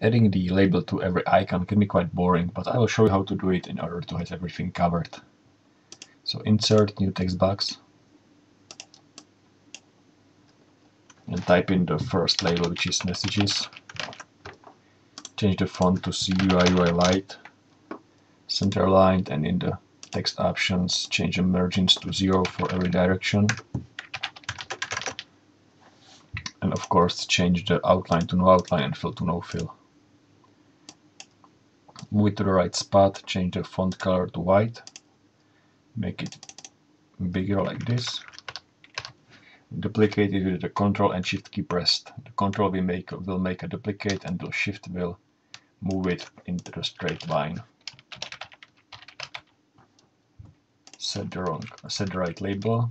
Adding the label to every icon can be quite boring, but I will show you how to do it in order to have everything covered. So insert new text box and type in the first label which is messages. Change the font to Segoe UI light, center aligned and in the text options change the margins to zero for every direction and of course change the outline to no outline and fill to no fill move it to the right spot, change the font color to white, make it bigger like this, duplicate it with the Control and Shift key pressed. The Control will make, will make a duplicate and the Shift will move it into the straight line. Set the wrong, set the right label,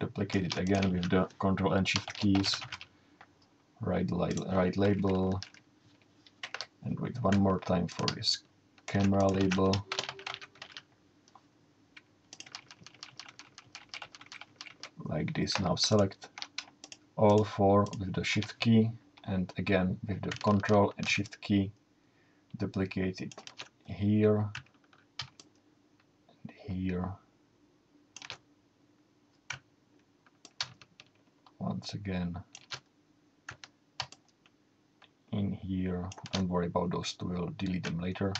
duplicate it again with the Control and Shift keys, right, right label, one more time for this camera label. Like this now select all four with the shift key and again with the control and shift key. Duplicate it here and here. Once again in here don't worry about those two. We'll delete them later.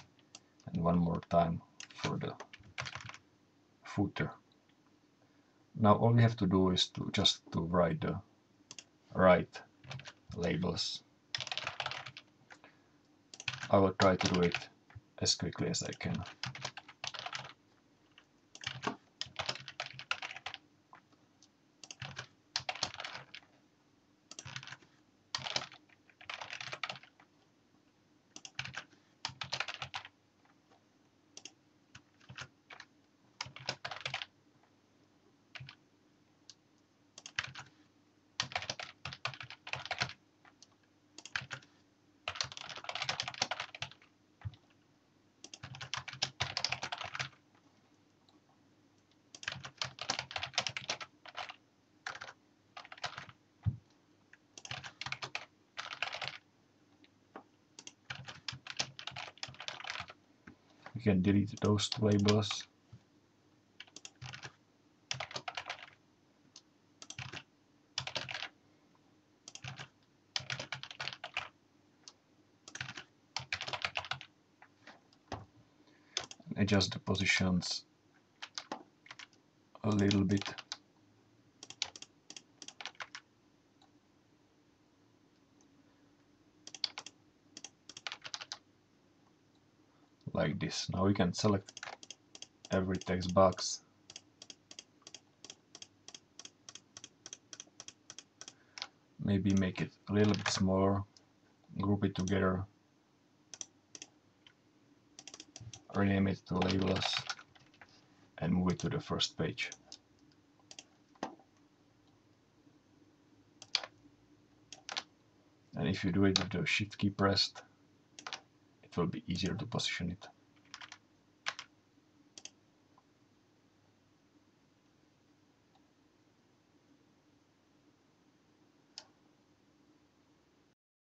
And one more time for the footer. Now all we have to do is to just to write the right labels. I will try to do it as quickly as I can can delete those labels. Adjust the positions a little bit like this. Now we can select every text box. Maybe make it a little bit smaller group it together. Rename it to labels and move it to the first page. And if you do it with the shift key pressed will be easier to position it